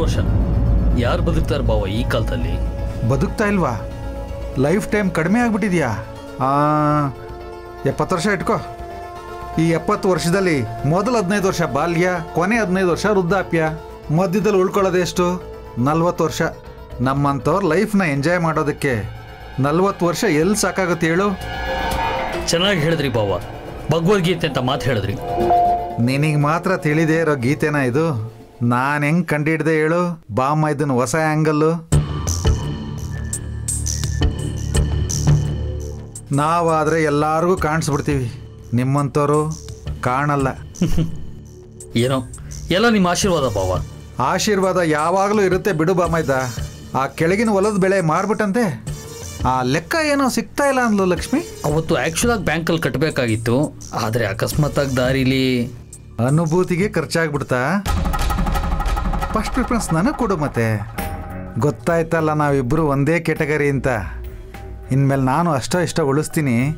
ವರ್ಷ. ಯಾರು ಬದುಕ್ತಾರೆ ಬಾವ ಈ ಕಾಲದಲ್ಲಿ? ಬದುಕ್ತಾ ಇಲ್ವಾ? ಲೈಫ್ ಟೈಮ್ ಕಡಿಮೆ ಆಗ್ಬಿಟ್ಟಿದ್ಯಾ? ಎಪ್ಪತ್ತು ವರ್ಷ ಇಟ್ಕೋ. ಈ ಎಪ್ಪತ್ತು ವರ್ಷದಲ್ಲಿ ಮೊದಲ ಹದಿನೈದು ವರ್ಷ ಬಾಲ್ಯ, ಕೊನೆ ಹದಿನೈದು ವರ್ಷ ವೃದ್ಧಾಪ್ಯ. ಮಧ್ಯದಲ್ಲಿ ಉಳ್ಕೊಳ್ಳೋದೆಷ್ಟು ನಲ್ವತ್ತು ವರ್ಷ. ನಮ್ಮಂಥವ್ರ ಲೈಫ್ನ ಎಂಜಾಯ್ ಮಾಡೋದಕ್ಕೆ ನಲ್ವತ್ತು ವರ್ಷ ಎಲ್ಲಿ ಸಾಕಾಗುತ್ತೆ ಹೇಳು? ಚೆನ್ನಾಗಿ ಹೇಳಿದ್ರಿ ಬಾವ. ಭಗವದ್ಗೀತೆ ಅಂತ ಮಾತು ಹೇಳಿದ್ರಿ. ನಿನಗೆ ಮಾತ್ರ ತಿಳಿದೇ ಇರೋ ಗೀತೆನ ಇದು? ನಾನು ಹೆಂಗೆ ಕಂಡಿಡ್ದೆ ಹೇಳು? ಬಾಮ್ಮ ಇದನ್ನು ಹೊಸ ಆ್ಯಂಗಲ್ಲು ನಾವಾದರೆ ಎಲ್ಲಾರ್ಗೂ ಕಾಣಿಸ್ಬಿಡ್ತೀವಿ. ನಿಮ್ಮಂಥವ್ರು ಕಾಣಲ್ಲ. ಏನೋ ಎಲ್ಲ ನಿಮ್ಮ ಆಶೀರ್ವಾದ ಬಾವ. ಆಶೀರ್ವಾದ ಯಾವಾಗಲೂ ಇರುತ್ತೆ ಬಿಡು ಬಾಮೈದ ಆ ಕೆಳಗಿನ ಹೊಲದ ಬೆಳೆ ಮಾರ್ಬಿಟ್ಟಂತೆ? ಆ ಲೆಕ್ಕ ಏನೋ ಸಿಗ್ತಾ ಇಲ್ಲ ಅಂದ್ಲು ಲಕ್ಷ್ಮಿ. ಅವತ್ತು ಆ್ಯಕ್ಚುಲ್ ಆಗಿ ಬ್ಯಾಂಕಲ್ಲಿ ಕಟ್ಟಬೇಕಾಗಿತ್ತು ಆದರೆ ಅಕಸ್ಮಾತಾಗಿ ದಾರಿಲಿ ಅನುಭೂತಿಗೆ ಖರ್ಚಾಗ್ಬಿಡ್ತಾ? ಫಸ್ಟ್ ಪ್ರಿಫರೆನ್ಸ್ ನನಗೆ ಕೊಡು ಮತ್ತೆ. ಗೊತ್ತಾಯ್ತಲ್ಲ ನಾವಿಬ್ಬರು ಒಂದೇ ಕೆಟಗರಿ ಅಂತ. ಇನ್ಮೇಲೆ ನಾನು ಅಷ್ಟೋ ಇಷ್ಟ ಉಳಿಸ್ತೀನಿ.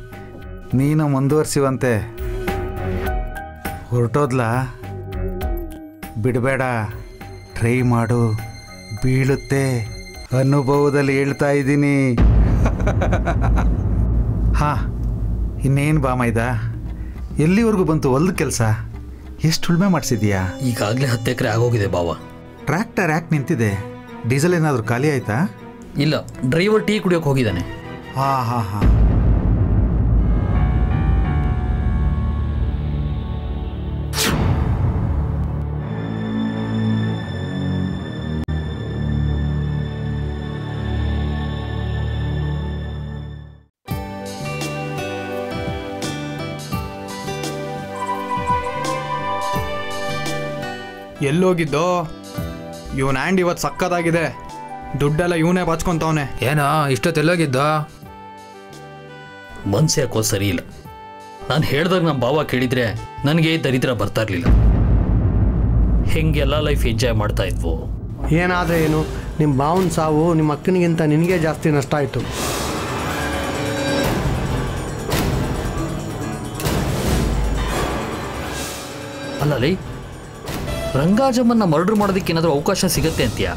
ನೀನು ಮುಂದುವರ್ಸಿವಂತೆ. ಹೊರಟೋದ್ಲ? ಬಿಡಬೇಡ. ಟ್ರೈ ಮಾಡು. ಬೀಳುತ್ತೆ. ಅನುಭವದಲ್ಲಿ ಹೇಳ್ತಾ ಇದ್ದೀನಿ. ಹಾ ಇನ್ನೇನು ಬಾಮೈದ ಎಲ್ಲಿವರೆಗೂ ಬಂತು ಹೊಲ್ದ ಕೆಲಸ? ಎಷ್ಟು ಉಳ್ಮೆ ಮಾಡಿಸಿದ್ಯಾ? ಈಗಾಗಲೇ ಹತ್ತು ಎಕರೆ ಆಗೋಗಿದೆ ಬಾವ. ಟ್ರ್ಯಾಕ್ಟರ್ ಯಾಕೆ ನಿಂತಿದೆ? ಡೀಸೆಲ್ ಏನಾದರೂ ಖಾಲಿ ಆಯಿತಾ? ಇಲ್ಲ ಡ್ರೈವರ್ ಟೀ ಕುಡಿಯೋಕೆ ಹೋಗಿದ್ದಾನೆ. ಹಾಂ ಹಾಂ ಹಾ. ಎಲ್ಲೋಗಿದ್ದೋ? ಇವನ್ ಆ್ಯಂಡ್ ಇವತ್ತು ಸಕ್ಕತ್ತಾಗಿದೆ ದುಡ್ಡೆಲ್ಲ ಇವನೇ ಬಚ್ಕೊಂತವನೆ. ಏನೋ ಇಷ್ಟೊತ್ತೆಲ್ಲೋಗಿದ್ದ? ಮನ್ಸು ಯಾಕೋ ಸರಿ ಇಲ್ಲ. ನಾನು ಹೇಳ್ದಾಗ ನಮ್ಮ ಭಾವ ಕೇಳಿದ್ರೆ ನನಗೆ ದರಿದ್ರ ಬರ್ತಾ ಇರಲಿಲ್ಲ. ಹೆಂಗೆಲ್ಲ ಲೈಫ್ ಎಂಜಾಯ್ ಮಾಡ್ತಾ ಇದ್ವು. ಏನಾದರೆ ಏನು ನಿಮ್ಮ ಭಾವನ ಸಾವು ನಿಮ್ಮ ಅಕ್ಕನಿಗಿಂತ ನಿನಗೆ ಜಾಸ್ತಿ ನಷ್ಟ ಆಯಿತು. ಅಲ್ಲ ಲೈ ರಂಗಾಜಮ್ಮನ್ನ ಮರ್ಡರ್ ಮಾಡೋದಕ್ಕೆ ಏನಾದರೂ ಅವಕಾಶ ಸಿಗತ್ತೆ ಅಂತೀಯ?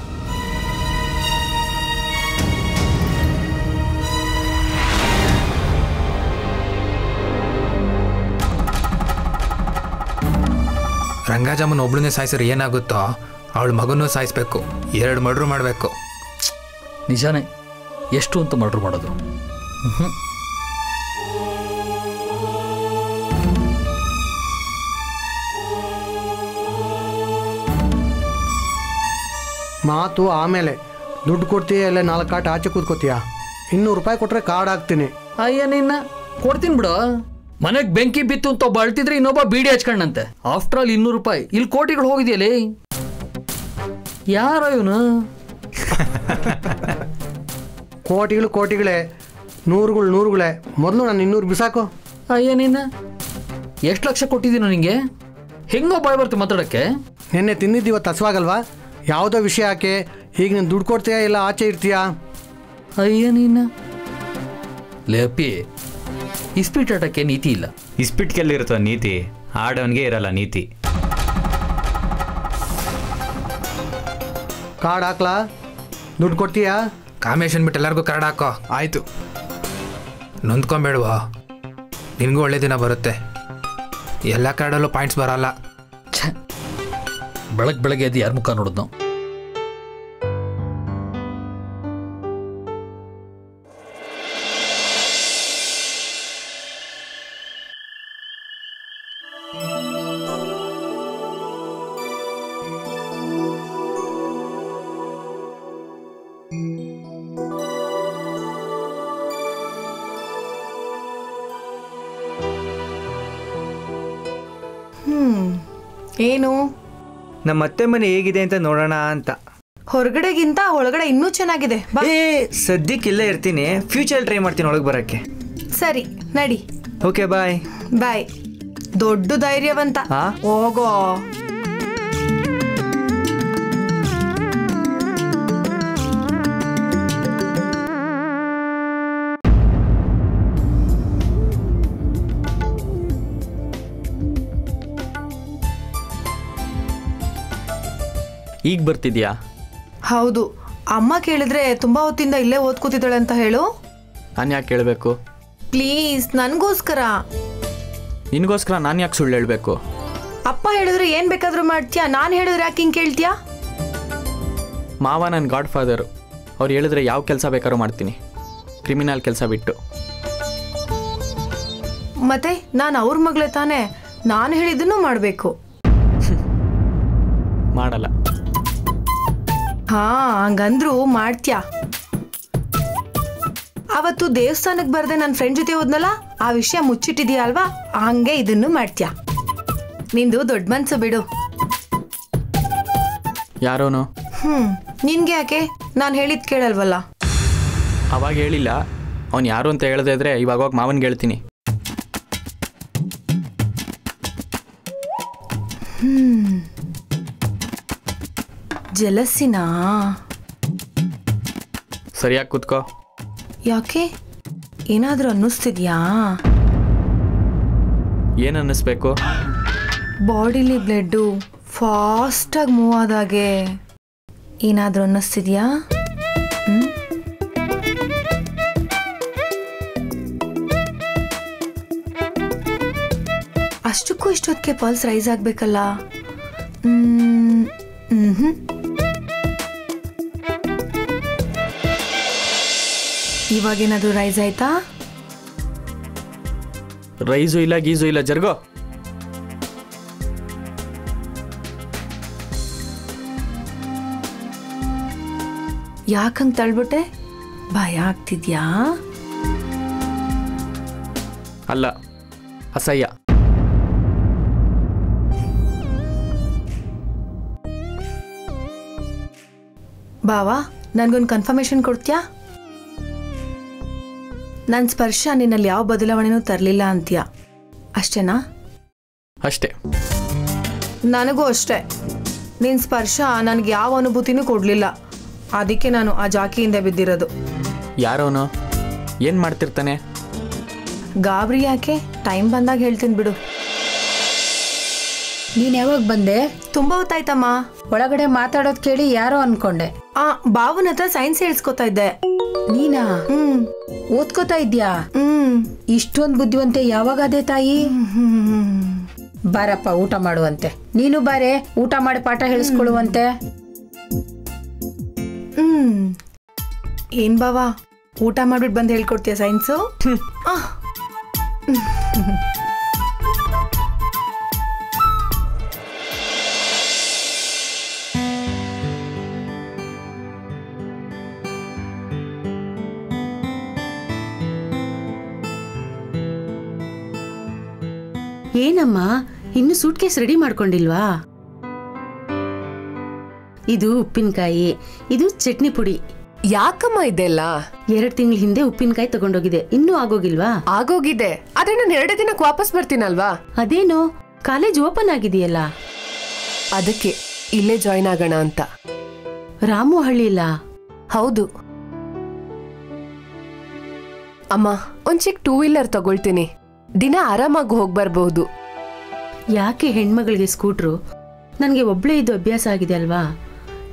ರಂಗಾಜಮ್ಮನ ಒಬ್ಳನ್ನೇ ಸಾಯಿಸಿದ್ರೆ ಏನಾಗುತ್ತೋ ಅವಳ ಮಗನೂ ಸಾಯಿಸ್ಬೇಕು ಎರಡು ಮರ್ಡ್ರು ಮಾಡಬೇಕು. ನಿಜಾನೇ ಎಷ್ಟು ಅಂತ ಮರ್ಡರ್ ಮಾಡೋದು? ಮಾತು ಆಮೇಲೆ. ದುಡ್ಡು ಕೊಡ್ತೀಯ ಇಲ್ಲ ನಾಲ್ಕು ಕಾಟ ಆಚೆ ಕೂತ್ಕೋತೀಯ? ಇನ್ನೂರು ರೂಪಾಯಿ ಕೊಟ್ಟರೆ ಕಾರ್ಡ್ ಹಾಕ್ತೀನಿ. ಅಯ್ಯ ನಿನ್ನ ಕೊಡ್ತೀನಿ ಬಿಡು. ಮನೆಗೆ ಬೆಂಕಿ ಬಿತ್ತು ಅಂತ ಒಬ್ಬ ಅಳ್ತಿದ್ರೆ ಇನ್ನೊಬ್ಬ ಬೀಡಿ ಹಚ್ಕೊಂಡಂತೆ ಆಫ್ಟರ್ ಆಲ್ ಇನ್ನೂರು ರೂಪಾಯಿ. ಇಲ್ಲಿ ಕೋಟಿಗಳು ಹೋಗಿದೆಯಲ್ಲೇ? ಯಾರ ಇವನು? ಕೋಟಿಗಳು ಕೋಟಿಗಳೇ. ನೂರುಗಳು ನೂರುಗಳೇ. ಮೊದಲು ನಾನು ಇನ್ನೂರು ಬಿಸಾಕು. ಅಯ್ಯ ನಿನ್ನ. ಎಷ್ಟು ಲಕ್ಷ ಕೊಟ್ಟಿದ್ದೀನೋ ನಿಂಗೆ? ಹೆಂಗೋ ಬಾಯ್ ಬರ್ತೀವಿ ಮಾತಾಡೋಕ್ಕೆ? ನಿನ್ನೆ ತಿಂದಿದ್ದು ಇವತ್ತು ಹಸುವಾಗಲ್ವಾ? ಯಾವುದೋ ವಿಷಯ ಯಾಕೆ ಈಗ ನೀನು ದುಡ್ಡು ಕೊಡ್ತೀಯಾ ಇಲ್ಲ ಆಚೆ ಇರ್ತೀಯಾ? ಅಯ್ಯ ನೀನ. ಲೇಪಿ ಇಸ್ಪೀಟ್ ಆಟಕ್ಕೆ ನೀತಿ ಇಲ್ಲ. ಇಸ್ಪಿಟ್ಗೆಲ್ಲಿರುತ್ತೋ ನೀತಿ? ಆಡೋನ್ಗೆ ಇರಲ್ಲ ನೀತಿ. ಕಾರ್ಡ್ ಹಾಕ್ಲಾ? ದುಡ್ಡು ಕೊಡ್ತೀಯಾ? ಕಾಮೇಶನ್ ಬಿಟ್ಟು ಎಲ್ಲರಿಗೂ ಕಾರ್ಡ್ ಹಾಕೋ. ಆಯಿತು. ನೊಂದ್ಕೊಂಬೇಡುವ. ನಿನಗೂ ಒಳ್ಳೆ ದಿನ ಬರುತ್ತೆ. ಎಲ್ಲ ಕಾರ್ಡಲ್ಲೂ ಪಾಯಿಂಟ್ಸ್ ಬರಲ್ಲ. ಬೆಳಗ್ಗೆ ಬೆಳಗ್ಗೆ ಎದ್ದು ಯಾರ ಮುಖ ನೋಡಿದ್ ನಾವು ಏನು ನಮ್ಮ ಅತ್ತೆ ಮನೆ ಹೇಗಿದೆ ಅಂತ ನೋಡೋಣ ಅಂತ. ಹೊರಗಡೆಗಿಂತ ಒಳಗಡೆ ಇನ್ನೂ ಚೆನ್ನಾಗಿದೆ. ಬಾ. ಏ ಸದ್ಯಕ್ಕೆ ಇಲ್ಲೇ ಇರ್ತೀನಿ. ಫ್ಯೂಚರ್ ಟ್ರೈ ಮಾಡ್ತೀನಿ ಒಳಗೆ ಬರೋಕ್ಕೆ. ಸರಿ ನಡಿ. ಓಕೆ ಬಾಯ್ ಬಾಯ್ ದೊಡ್ಡ ಧೈರ್ಯವಂತ. ಹಾ? ಹೋಗೋ. ಈಗ ಬರ್ತಿದ್ಯಾ? ಹೌದು. ಅಮ್ಮ ಕೇಳಿದ್ರೆ ತುಂಬಾ ಹೊತ್ತಿಂದ ಇಲ್ಲೇ ಓದ್ಕೋತಿದ್ದಾಳೆ ಅಂತ ಹೇಳು. ನಾನು ಯಾಕೆ ಕೇಳಬೇಕು ಪ್ಲೀಸ್ ನನಗೋಸ್ಕರ. ನಿನಗೋಸ್ಕರ ನಾನು ಯಾಕೆ ಸುಳ್ಳು ಹೇಳಬೇಕು? ಅಪ್ಪ ಹೇಳಿದ್ರೆ ಏನು ಬೇಕಾದರೂ ಮಾಡ್ತೀಯಾ? ನಾನು ಹೇಳಿದ್ರೆ ಯಾಕೆ ಹಿಂಗೆ ಕೇಳ್ತೀಯಾ? ಮಾವ ನನ್ನ ಗಾಡ್ ಫಾದರು ಅವ್ರು ಹೇಳಿದ್ರೆ ಯಾವ ಕೆಲಸ ಬೇಕಾದ್ರೂ ಮಾಡ್ತೀನಿ. ಕ್ರಿಮಿನಲ್ ಕೆಲಸ ಬಿಟ್ಟು. ಮತ್ತೆ ನಾನು ಅವ್ರ ಮಗಳೇ ತಾನೇ. ನಾನು ಹೇಳಿದ್ದನ್ನು ಮಾಡಬೇಕು. ಮಾಡಲ್ಲ. ಹಾ ಹಂಗಂದ್ರು ಮಾಡ್ತ್ಯಾ. ಅವತ್ತು ದೇವಸ್ಥಾನಕ್ಕೆ ಬರದೆ ನನ್ನ ಫ್ರೆಂಡ್ ಜೊತೆ ಹೋದ್ನಲ್ಲ ಆ ವಿಷಯ ಮುಚ್ಚಿಟ್ಟಿದ್ಯಾ ಅಲ್ವಾ? ಹಂಗೆ ಇದನ್ನು ಮಾಡ್ತ್ಯಾ. ನಿಂದು ದೊಡ್ಡ ಮನ್ಸು ಬಿಡು. ಯಾರೋನು? ಹ್ಮ್ ನಿನ್ಗೆ ಯಾಕೆ? ನಾನು ಹೇಳಿದ್ ಕೇಳಲ್ವಲ್ಲ. ಅವಾಗ ಹೇಳಿಲ್ಲ. ಅವ್ನು ಯಾರು ಅಂತ ಹೇಳ್ದೆ ಇದ್ರೆ ಇವಾಗ ಹೋಗಿ ಮಾವನ್ಗೆ ಹೇಳ್ತೀನಿ. ಜಲಸಿನಾ? ಸರಿಯಾಗಿ ಕೂತ್ಕೋ. ಯಾಕೆ? ಏನಾದರೂ ಅನ್ನಿಸ್ತಿದ್ಯಾ? ಏನು ಅನ್ನಿಸ್ಬೇಕು? ಬಾಡಿಲಿ ಬ್ಲಡ್ಡು ಫಾಸ್ಟಾಗಿ ಮೂವ್ ಆದಾಗೆ. ಏನಾದರೂ ಅನ್ನಿಸ್ತಿದ್ಯಾ? ಅಷ್ಟಕ್ಕೂ ಇಷ್ಟೊತ್ತಿಗೆ ಪಲ್ಸ್ ರೈಸ್ ಆಗಬೇಕಲ್ಲ ಹ್ಞೂ ಇವಾಗೇನಾದರೂ ರೈಸ್ ಆಯ್ತಾ? ರೈಸು ಇಲ್ಲ ಗೀಸು ಇಲ್ಲ ಜರ್ಗೋ. ಯಾಕಂಗ್ ತಳ್ಬಿಟ್ಟೆ? ಭಯ ಆಗ್ತಿದ್ಯಾ? ಅಲ್ಲ ಅಸಹ್ಯ. ಬಾವಾ ನನ್ಗೊಂದು ಕನ್ಫರ್ಮೇಶನ್ ಕೊಡ್ತೀಯಾ? ನನ್ನ ಸ್ಪರ್ಶ ನಿನ್ನಲ್ಲಿ ಯಾವ ಬದಲಾವಣೆನೂ ತರಲಿಲ್ಲ ಅಂತೀಯ. ಅಷ್ಟೇನಾ? ಅಷ್ಟೇ. ನನಗೂ ಅಷ್ಟೇ. ನಿನ್ನ ಸ್ಪರ್ಶ ನನಗೆ ಯಾವ ಅನುಭೂತಿನೂ ಕೊಡಲಿಲ್ಲ. ಅದಕ್ಕೆ ನಾನು ಆ ಜಾಕಿಯಿಂದ ಬಿದ್ದಿರೋದು. ಯಾರೋನು? ಏನು ಮಾಡ್ತಿರ್ತಾನೆ? ಗಾಬರಿ ಯಾಕೆ? ಟೈಮ್ ಬಂದಾಗ ಹೇಳ್ತೀನಿ ಬಿಡು. ನೀನ್ ಯಾವಾಗ ಬಂದೆ? ತುಂಬಾ ಹೊತ್ತಾಯ್ತಮ್ಮ. ಒಳಗಡೆ ಮಾತಾಡೋದ್ ಕೇಳಿ ಯಾರೋ ಅನ್ಕೊಂಡೆ. ಆ ಬಾವನ ಹತ್ರ ಸೈನ್ಸ್ ಹೇಳ್ಸ್ಕೊತಾ ಇದ್ದೆ. ನೀನಾ? ಹ್ಮ್. ಓದ್ಕೋತಾ ಇದ್ಯಾ? ಹ್ಮ್. ಇಷ್ಟೊಂದ್ ಬುದ್ಧಿವಂತೆ ಅದೇ ತಾಯಿ? ಬಾರಪ್ಪ ಊಟ ಮಾಡುವಂತೆ. ನೀನು ಬಾರೆ ಊಟ ಮಾಡಿ ಪಾಠ ಹೇಳಿಸ್ಕೊಳ್ಳುವಂತೆ. ಹ್ಮ್. ಏನ್ ಬಾವಾ? ಊಟ ಮಾಡ್ಬಿಟ್ಟು ಬಂದು ಹೇಳ್ಕೊಡ್ತೀಯ ಸೈನ್ಸು ಏನಮ್ಮ? ಇನ್ನು ಸೂಟ್ ಕೇಸ್ ರೆಡಿ ಮಾಡ್ಕೊಂಡಿಲ್ವಾ? ಇದು ಉಪ್ಪಿನಕಾಯಿ ಇದು ಚಟ್ನಿ ಪುಡಿ. ಯಾಕಮ್ಮ ಇದೆಲ್ಲ? ಎರಡು ತಿಂಗಳ ಹಿಂದೆ ಉಪ್ಪಿನಕಾಯಿ ತಗೊಂಡೋಗಿದೆ. ಇನ್ನೂ ಆಗೋಗಿಲ್ವಾ? ಆಗೋಗಿದೆ. ಆದ್ರೆ ನಾನು ಎರಡು ದಿನಕ್ಕೆ ವಾಪಸ್ ಬರ್ತೀನಲ್ವಾ? ಅದೇನೋ? ಕಾಲೇಜ್ ಓಪನ್ ಆಗಿದೆಯಲ್ಲ? ಅದಕ್ಕೆ ಇಲ್ಲೇ ಜಾಯಿನ್ ಆಗೋಣ ಅಂತ. ರಾಮು ಹಳ್ಳಿಲ್ಲ? ಹೌದು. ಅಮ್ಮ ಒಂದ್ ಚಿಕ್ಕ ಟೂ ವೀಲರ್ ತಗೊಳ್ತೀನಿ. ದಿನ ಆರಾಮಾಗಿ ಹೋಗಿ ಬರಬಹುದು ಯಾಕೆ ಹೆಣ್ಮಗಳಿಗೆ ಸ್ಕೂಟ್ರು? ನನಗೆ ಒಬ್ಳೇ ಇದು ಅಭ್ಯಾಸ ಆಗಿದೆ ಅಲ್ವಾ?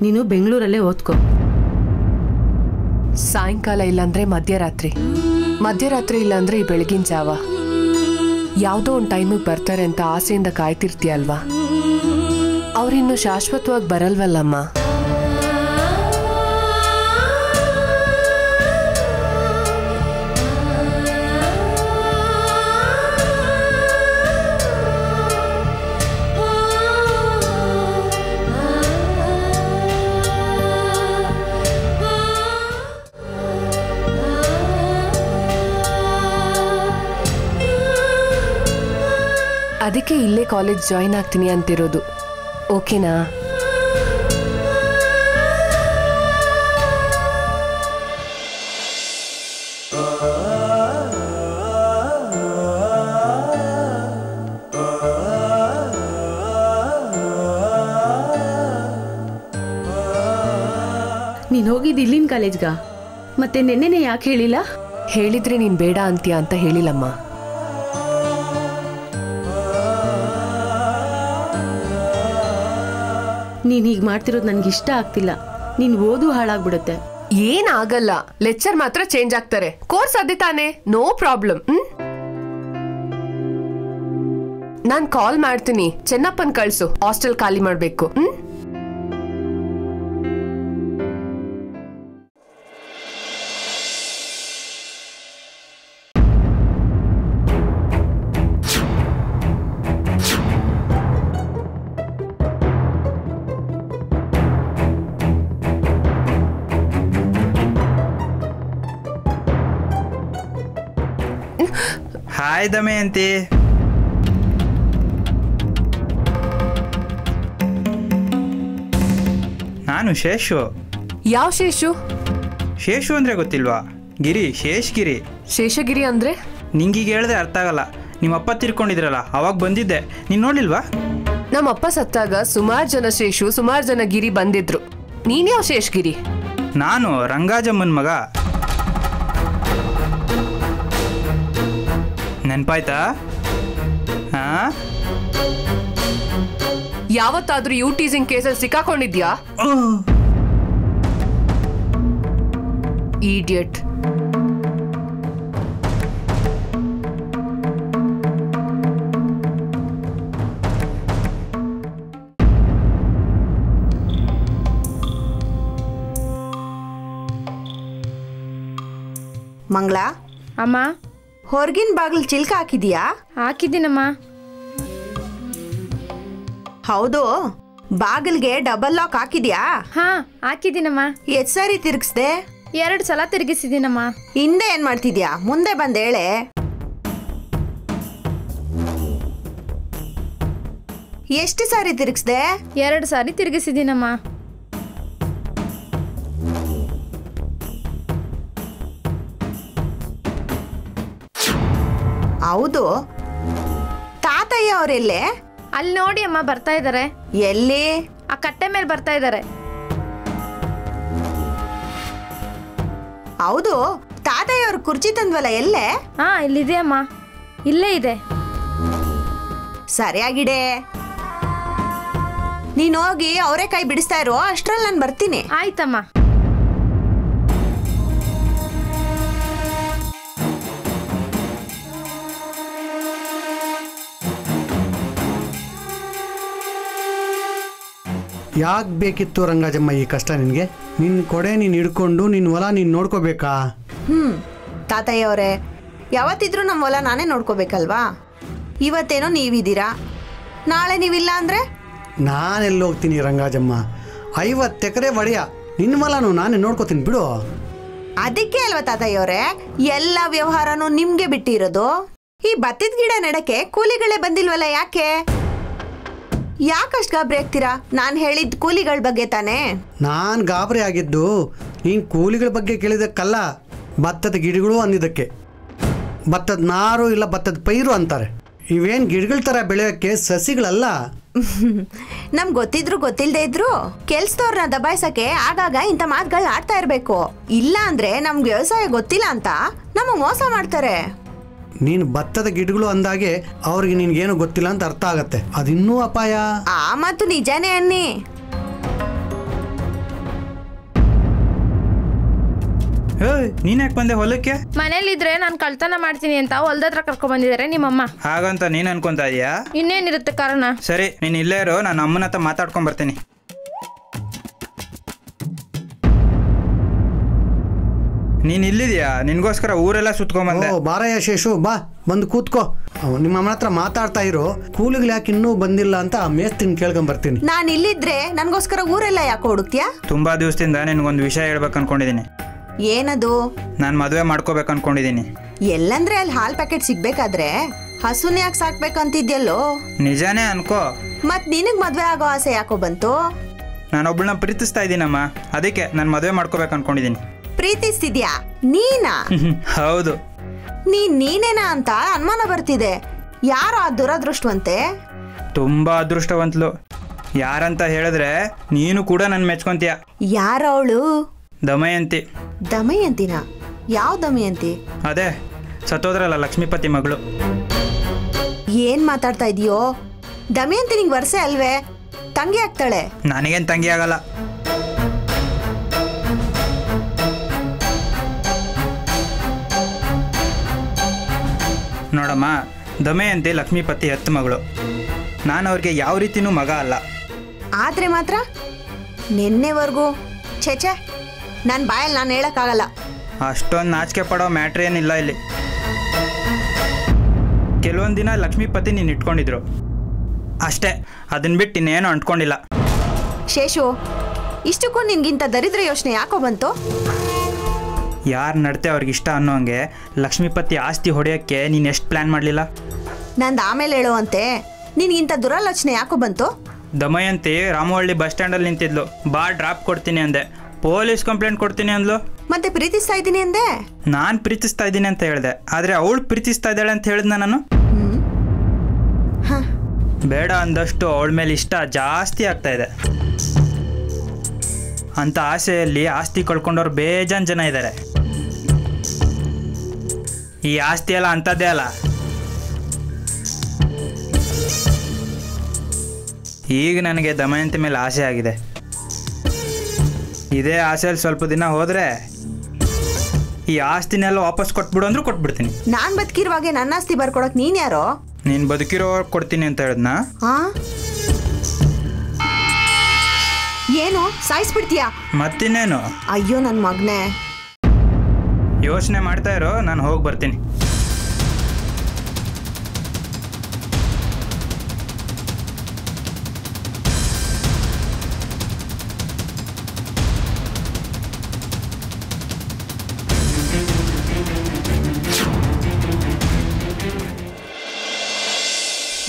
ನೀನು ಬೆಂಗಳೂರಲ್ಲೇ ಓದ್ಕೊ. ಸಾಯಂಕಾಲ ಇಲ್ಲಾಂದ್ರೆ ಮಧ್ಯರಾತ್ರಿ. ಮಧ್ಯರಾತ್ರಿ ಇಲ್ಲಾಂದ್ರೆ ಈ ಬೆಳಗಿನ ಜಾವ. ಯಾವುದೋ ಒಂದು ಟೈಮಿಗೆ ಬರ್ತಾರೆ ಅಂತ ಆಸೆಯಿಂದ ಕಾಯ್ತಿರ್ತೀಯ ಅಲ್ವಾ ಅವರಿನ್ನು ಶಾಶ್ವತವಾಗಿ ಬರಲ್ವಲ್ಲಮ್ಮ? ಅದಕ್ಕೆ ಇಲ್ಲೇ ಕಾಲೇಜ್ ಜಾಯಿನ್ ಆಗ್ತೀನಿ ಅಂತಿರೋದು. ಓಕೆನಾ? ನೀನು ಹೋಗಿದ್ದು ಇಲ್ಲಿನ ಕಾಲೇಜ್ಗ? ಮತ್ತೆ ನಿನ್ನೆನೆ ಯಾಕೆ ಹೇಳಿಲ್ಲ? ಹೇಳಿದ್ರೆ ನೀನ್ ಬೇಡ ಅಂತೀಯ ಅಂತ ಹೇಳಿಲ್ಲಮ್ಮ. ನೀನು ಹೀಗೆ ಮಾಡ್ತಿರೋದು ನನಗೆ ಇಷ್ಟ ಆಗ್ತಿಲ್ಲ. ನೀನು ಓದು ಹಾಳಾಗ್ಬಿಡುತ್ತೆ. ಏನಾಗಲ್ಲ. ಲೆಕ್ಚರ್ ಮಾತ್ರ ಚೇಂಜ್ ಆಗ್ತಾರೆ. ಕೋರ್ಸ್ ಅದೇ ತಾನೆ. ನೋ ಪ್ರಾಬ್ಲಮ್ ನಾನ್ ಕಾಲ್ ಮಾಡ್ತೀನಿ. ಚೆನ್ನಪ್ಪನ್ ಕಳ್ಸು. ಹಾಸ್ಟೆಲ್ ಖಾಲಿ ಮಾಡ್ಬೇಕು. ಹ್ಮ್? ದಮಯಂತಿ ನಾನು ಶೇಷು. ಯಾವ ಶೇಷು? ಶೇಷು ಅಂದ್ರೆ ಗೊತ್ತಿಲ್ವಾ? ಗಿರಿ ಶೇಷ್ ಗಿರಿ ಶೇಷಗಿರಿ ಅಂದ್ರೆ? ನಿಂಗೀಗ ಹೇಳಿದ್ರೆ ಅರ್ಥ ಆಗಲ್ಲ. ನಿಮ್ಮಪ್ಪ ತಿರ್ಕೊಂಡಿದ್ರಲ್ಲ ಅವಾಗ ಬಂದಿದ್ದೆ. ನೀನ್ ನೋಡಿಲ್ವಾ ನಮ್ಮಪ್ಪ ಸತ್ತಾಗ ಸುಮಾರು ಜನ ಶೇಷು ಸುಮಾರು ಜನ ಗಿರಿ ಬಂದಿದ್ರು. ನೀನ್ ಯಾವ ಶೇಷ್ಗಿರಿ? ನಾನು ರಂಗಾಜಮ್ಮನ್ ಮಗ. ನೆನ್ಪಾಯ್ತಾ? ಹಾ? ಯಾವತ್ತಾದ್ರೂ ಯು ಟೀಸಿಂಗ್ ಕೇಸಲ್ಲಿ ಸಿಕ್ಕಾಕೊಂಡಿದ್ಯಾ? ಈಡಿಯಟ್ ಮಂಗಳ ಅಮ್ಮ? ಹೊರಗಿನ ಬಾಗಿಲು ಚಿಲ್ಕ ಹಾಕಿದೀಯಾ? ಹಾಕಿದ್ದೀನಮ್ಮ. ಹೌದು ಬಾಗಿಲ್ಗೆ ಡಬಲ್ ಲಾಕ್ ಹಾಕಿದ್ಯಾ? ಹಾ ಹಾಕಿದ್ದೀನಮ್ಮ. ಎಷ್ಟ್ ಸಾರಿ ತಿರ್ಗಿಸ್ದೆ? ಎರಡು ಸಲ ತಿರುಗಿಸಿದ್ದೀನಮ್ಮ. ಹಿಂದೆ ಏನ್ ಮಾಡ್ತಿದ್ಯಾ? ಮುಂದೆ ಬಂದ್ ಹೇಳೆ. ಎಷ್ಟು ಸಾರಿ ತಿರುಗಿಸ್ದೆ? ಎರಡು ಸಾರಿ ತಿರುಗಿಸಿದ್ದೀನಮ್ಮ. ಹೌದು. ತಾತಯ್ಯ ಅವರೆಲ್ಲೇ ಅಲ್ಲಿ ನೋಡಿ ಅಮ್ಮ ಬರ್ತಾ ಇದ್ದಾರೆ ಎಲ್ಲಿ? ಆ ಕಟ್ಟೆ ಮೇಲೆ ಬರ್ತಾ ಇದ್ದಾರೆ ಹೌದು ತಾತಯ್ಯ ಅವ್ರ ಕುರ್ಚಿ ತಂದ್ವಲ್ಲ ಎಲ್ಲೇ? ಹಾ ಇಲ್ಲಿದೆ ಅಮ್ಮ. ಇಲ್ಲೇ ಇದೆ. ಸರಿಯಾಗಿಡೆ. ನೀನ್ ಹೋಗಿ ಅವರೇ ಕೈ ಬಿಡಿಸ್ತಾ ಇರೋ ಅಷ್ಟ್ರಲ್ಲಿ ನಾನು ಬರ್ತೀನಿ. ಆಯ್ತಮ್ಮ. ಯಾಕೆ ಬೇಕಿತ್ತು ರಂಗಾಜಮ್ಮ ಈ ಕಷ್ಟ ನಿನಗೆ? ನಿನ್ನ ಕೊಡೆ ನೀನು ಹಿಡ್ಕೊಂಡು ನಿನ್ನ ಹೊಲ ನೀನು ನೋಡ್ಕೋಬೇಕಾ? ಹ್ಮ್ ತಾತಯ್ಯ ಅವರೇ ಯಾವತ್ತಿದ್ರೂ ನಮ್ಮ ಹೊಲ ನಾನೇ ನೋಡ್ಕೋಬೇಕಲ್ವಾ? ಇವತ್ತೇನೋ ನೀವಿದ್ದೀರಾ? ನಾಳೆ ನೀವಿಲ್ಲ ಅಂದ್ರೆ? ನಾನೆಲ್ಲ ಹೋಗ್ತೀನಿ ರಂಗಾಜಮ್ಮ? ಐವತ್ತು ಎಕರೆ ಒಡೆಯ ನಿನ್ನ ಹೊಲನು ನಾನೇ ನೋಡ್ಕೋತೀನಿ ಬಿಡು. ಅದಕ್ಕೆ ಅಲ್ವಾ ತಾತಯ್ಯವರೇ ಎಲ್ಲ ವ್ಯವಹಾರನೂ ನಿಮ್ಗೆ ಬಿಟ್ಟಿರೋದು? ಈ ಬತ್ತಿದ ಗಿಡ ನೆಡಕ್ಕೆ ಕೂಲಿಗಳೇ ಬಂದಿಲ್ವಲ್ಲ ಯಾಕೆ? ಯಾಕಷ್ಟು ಗಾಬರಿ ಆಗ್ತೀರಾ? ನಾನು ಹೇಳಿದ ಕೂಲಿಗಳ ಬಗ್ಗೆ ತಾನೇ. ನಾನು ಗಾಬರಿ ಆಗಿದ್ದು ನೀನು ಕೂಲಿಗಳ ಬಗ್ಗೆ ಕೇಳಿದಕ್ಕಲ್ಲ ಭತ್ತದ ಗಿಡಗಳು ಅಂದಿದ್ದಕ್ಕೆ ಭತ್ತದ ನಾರು ಇಲ್ಲ ಭತ್ತದ ಪೈರು ಅಂತಾರೆ. ಇವೇನು ಗಿಡಗಳ ಥರ ಬೆಳೆಯೋಕ್ಕೆ ಸಸಿಗಳಲ್ಲ? ನಮ್ಗೆ ಗೊತ್ತಿದ್ರು ಗೊತ್ತಿಲ್ಲದೆ ಇದ್ರು ಕೆಲ್ಸದವ್ರನ್ನ ದಬಾಯಿಸಕ್ಕೆ ಆಗಾಗ ಇಂಥ ಮಾತುಗಳನ್ನ ಆಡ್ತಾ ಇರಬೇಕು. ಇಲ್ಲ ಅಂದ್ರೆ ನಮ್ಗೆ ವ್ಯವಸಾಯ ಗೊತ್ತಿಲ್ಲ ಅಂತ ನಮಗೆ ಮೋಸ ಮಾಡ್ತಾರೆ. ನೀನು ಭತ್ತದ ಗಿಡಗಳು ಅಂದಾಗೆ ಅವ್ರಿಗೆ ನಿನ್ಗೇನು ಗೊತ್ತಿಲ್ಲ ಅಂತ ಅರ್ಥ ಆಗತ್ತೆ. ಅದಿನ್ನೂ ಅಪಾಯ. ಆ ಮಾತು ನಿಜಾನೇ ಅನ್ನಿ ನೀನ್ ಯಾಕೆ ಬಂದೆ ಹೊಲಕ್ಕೆ? ಮನೇಲಿದ್ರೆ ನಾನು ಕಳ್ತನ ಮಾಡ್ತೀನಿ ಅಂತ ಹೊಲ್ದತ್ರ ಕರ್ಕೊಂಡ್ ಬಂದಿದ್ದಾರೆ ನಿಮ್ಮಮ್ಮ. ಹಾಗಂತ ನೀನ್ ಅನ್ಕೊಂತ ಇದೀಯಾ? ಇನ್ನೇನಿರುತ್ತೆ ಕಾರಣ? ಸರಿ ನೀನ್ ಇಲ್ಲೇ ಇರೋ ನಾನು ಅಮ್ಮನ ಹತ್ರ ಮಾತಾಡ್ಕೊಂಡ್ ಬರ್ತೀನಿ. ನೀನ್ ಇಲ್ಲಿದ್ಯಾ? ನಿನ್ಗೋಸ್ಕರ ಊರೆಲ್ಲ ಸುತ್ಕೊಂಬಂದೆ. ಓ ಬಾರಯ್ಯ ಶೇಷು ಬಾ ಬಂದು ಕೂತ್ಕೋ. ನಿಮ್ಮ ಅಮ್ಮನ ಹತ್ರ ಮಾತಾಡ್ತಾ ಇರೋ. ಕೂಲಿಗಳು ಯಾಕೆ ಇನ್ನೂ ಬಂದಿಲ್ಲ ಅಂತ ಮೇಸ್ತಿನ ಕೇಳ್ಕೊಂಡ್ ಬರ್ತೀನಿ. ನಾನು ಇಲ್ಲಿದ್ರೆ ನನಗೋಸ್ಕರ ಊರೆಲ್ಲ ಯಾಕೆ ಹುಡುಕ್ತಿಯಾ? ತುಂಬಾ ದಿವಸದಿಂದ ನಿನ್ಗೊಂದು ವಿಷಯ ಹೇಳ್ಬೇಕು ಅನ್ಕೊಂಡಿದೀನಿ ಏನದು? ನಾನು ಮದುವೆ ಮಾಡ್ಕೋಬೇಕು ಅನ್ಕೊಂಡಿದೀನಿ ಎಲ್ಲಂದ್ರೆ ಅಲ್ಲಿ ಹಾಲ್ ಪ್ಯಾಕೆಟ್ ಸಿಗ್ಬೇಕಾದ್ರೆ ಹಸುನ ಯಾಕೆ ಸಾಕ್ಬೇಕಂತಿದ್ಯಲ್ಲೋ? ನಿಜಾನೇ ಅನ್ಕೋ. ಮತ್ ನಿನಗ್ ಮದ್ವೆ ಆಗೋ ಆಸೆ ಯಾಕೋ ಬಂತು? ನಾನೊಬ್ಳನ್ನ ಪ್ರೀತಿಸ್ತಾ ಇದ್ದೀನಮ್ಮ. ಅದಕ್ಕೆ ನಾನು ಮದುವೆ ಮಾಡ್ಕೋಬೇಕು ಅನ್ಕೊಂಡಿದೀನಿ ಪ್ರೀತಿಸ್ತಿದ್ಯಾ? ನೀನಾ? ಹೌದು. ನೀನ್ ನೀನೇನಾ ಅಂತ ಅನುಮಾನ ಬರ್ತಿದೆ. ಯಾರು ಆ ದುರದೃಷ್ಟವಂತೆ? ತುಂಬಾ ಅದೃಷ್ಟವಂತಲು. ಯಾರಂತ ಹೇಳಿದ್ರೆ ನೀನು ಕೂಡ ನನ್ನ ಮೆಚ್ಕೊಂತೀಯ. ಯಾರವಳು ದಮಯಂತಿ. ದಮಯಂತಿನ? ಯಾವ ದಮಯಂತಿ? ಅದೇ ಸತ್ತೋದ್ರಲ್ಲ ಲಕ್ಷ್ಮೀಪತಿ ಮಗಳು. ಏನ್ ಮಾತಾಡ್ತಾ ಇದೀಯೋ? ದಮಯಂತಿ ನಿಂಗ್ ವರ್ಷೆ ಅಲ್ವೇ? ತಂಗಿ ಆಗ್ತಾಳೆ. ನನಗೇನ್ ತಂಗಿ ಆಗಲ್ಲ. ನೋಡಮ್ಮ ದಮಯಂತಿ ಲಕ್ಷ್ಮೀಪತಿ ಎತ್ತ ಮಗಳು. ನಾನು ಅವ್ರಿಗೆ ಯಾವ ರೀತಿನೂ ಮಗ ಅಲ್ಲ. ಆದ್ರೆ ಮಾತ್ರ ನಿನ್ನೆವರೆಗೂ ಛೇ ಛೇ ನನ್ನ ಬಾಯಲ್ಲಿ ನಾನು ಹೇಳೋಕ್ಕಾಗಲ್ಲ. ಅಷ್ಟೊಂದು ನಾಚಿಕೆ ಪಡೋ ಮ್ಯಾಟ್ರ್ ಏನಿಲ್ಲ ಇಲ್ಲಿ. ಕೆಲವೊಂದು ದಿನ ಲಕ್ಷ್ಮೀಪತಿ ನೀನು ಇಟ್ಕೊಂಡಿದ್ರು. ಅಷ್ಟೇ ಅದನ್ನ ಬಿಟ್ಟು ಇನ್ನೇನು ಅಂಟ್ಕೊಂಡಿಲ್ಲ. ಶೇಷು ಇಷ್ಟಕ್ಕೂ ನಿನ್ಗಿಂತ ದರಿದ್ರ ಯೋಚನೆ ಯಾಕೋ ಬಂತು? ಯಾರು ನಡತೆ ಅವ್ರಿಗೆ ಇಷ್ಟ ಅನ್ನೋ ಹಂಗೆ ಲಕ್ಷ್ಮೀಪತಿ ಆಸ್ತಿ ಹೊಡೆಯೋಕ್ಕೆ ನೀನು ಎಷ್ಟು ಪ್ಲ್ಯಾನ್ ಮಾಡಲಿಲ್ಲ? ನಂದು ಆಮೇಲೆ ಹೇಳುವಂತೆ ನಿನ್ಗಿಂತ ದುರಾಲೋಚನೆ ಯಾಕೋ ಬಂತು? ದಮಯಂತಿ ರಾಮವಳ್ಳಿ ಬಸ್ ಸ್ಟ್ಯಾಂಡಲ್ಲಿ ನಿಂತಿದ್ಲು. ಬಾ ಡ್ರಾಪ್ ಕೊಡ್ತೀನಿ ಅಂದೆ. ಪೊಲೀಸ್ ಕಂಪ್ಲೇಂಟ್ ಕೊಡ್ತೀನಿ ಅಂದ್ಲು. ಮತ್ತೆ ಪ್ರೀತಿಸ್ತಾ ಇದ್ದೀನಿ ಅಂದೆ? ನಾನು ಪ್ರೀತಿಸ್ತಾ ಇದ್ದೀನಿ ಅಂತ ಹೇಳಿದೆ. ಆದರೆ ಅವಳು ಪ್ರೀತಿಸ್ತಾ ಇದ್ದಾಳೆ ಅಂತ ಹೇಳಿದ್ನ ನಾನು? ಬೇಡ ಅಂದಷ್ಟು ಅವಳ ಮೇಲೆ ಇಷ್ಟ ಜಾಸ್ತಿ ಆಗ್ತಾ ಇದೆ. ಅಂತ ಆಸೆಯಲ್ಲಿ ಆಸ್ತಿ ಕಳ್ಕೊಂಡವ್ರು ಬೇಜಾನ್ ಜನ ಇದ್ದಾರೆ ಈ ಆಸ್ತಿ ಎಲ್ಲ ಅಂಥದ್ದೇ ಅಲ್ಲ. ಈಗ ನನಗೆ ದಮಯಂತಿ ಮೇಲೆ ಆಸೆ ಆಗಿದೆ. ಇದೇ ಆಸೆಯಲ್ಲಿ ಸ್ವಲ್ಪ ದಿನ ಹೋದ್ರೆ ಈ ಆಸ್ತಿನೆಲ್ಲ ವಾಪಸ್ ಕೊಟ್ಬಿಡು ಅಂದ್ರೂ ಕೊಟ್ಬಿಡ್ತೀನಿ. ನಾನ್ ಬದುಕಿರುವಾಗೆ ನನ್ನ ಆಸ್ತಿ ಬರ್ಕೊಡಕ್ ನೀನ್ ಯಾರೋ? ನೀನು ಬದುಕಿರೋ ಕೊಡ್ತೀನಿ ಅಂತ ಹೇಳಿದ್ನಾ? ಹಾ ಏನು? ಸಾಯಿಸ್ಬಿಡ್ತೀಯಾ? ಮತ್ತಿನ್ನೇನು? ಅಯ್ಯೋ ನನ್ನ ಮಗ್ನೆ. ಯೋಚನೆ ಮಾಡ್ತಾ ಇರೋ ನಾನು ಹೋಗಿ ಬರ್ತೀನಿ.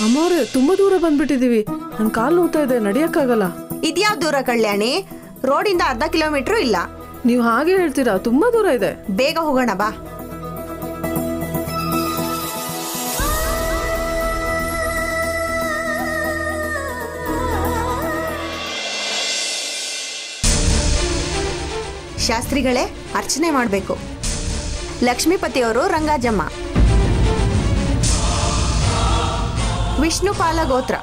ಅಮ್ಮವ್ರೆ ತುಂಬಾ ದೂರ ಬಂದ್ಬಿಟ್ಟಿದೀವಿ. ನನ್ ಕಾಲು ನೋತಾ ಇದೆ ನಡಿಯಕ್ಕಾಗಲ್ಲ ಇದ್ಯಾವ್ ದೂರ ಕಲ್ಯಾಣಿ? ರೋಡಿಂದ ಅರ್ಧ ಕಿಲೋಮೀಟರ್ ಇಲ್ಲ. ನೀವು ಹಾಗೆ ಹೇಳ್ತೀರಾ? ತುಂಬಾ ದೂರ ಇದೆ. ಬೇಗ ಹೋಗೋಣ, ಬಾ. ಶಾಸ್ತ್ರಿಗಳೇ, ಅರ್ಚನೆ ಮಾಡಬೇಕು. ಲಕ್ಷ್ಮೀಪತಿಯವರು ರಂಗಾಜಮ್ಮ. ವಿಷ್ಣುಪಾಲ ಗೋತ್ರ.